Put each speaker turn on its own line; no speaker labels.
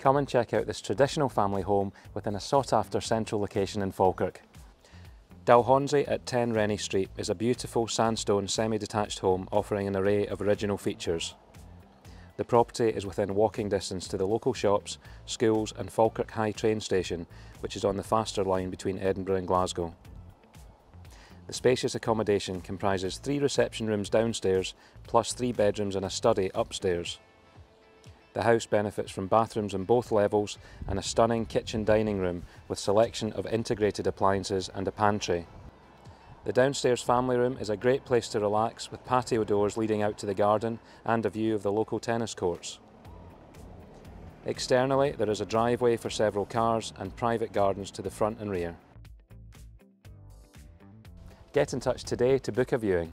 Come and check out this traditional family home within a sought after central location in Falkirk. Dalhonzie at 10 Rennie Street is a beautiful sandstone semi-detached home offering an array of original features. The property is within walking distance to the local shops, schools and Falkirk High train station which is on the faster line between Edinburgh and Glasgow. The spacious accommodation comprises three reception rooms downstairs plus three bedrooms and a study upstairs. The house benefits from bathrooms on both levels and a stunning kitchen dining room with selection of integrated appliances and a pantry. The downstairs family room is a great place to relax with patio doors leading out to the garden and a view of the local tennis courts. Externally there is a driveway for several cars and private gardens to the front and rear. Get in touch today to book a viewing.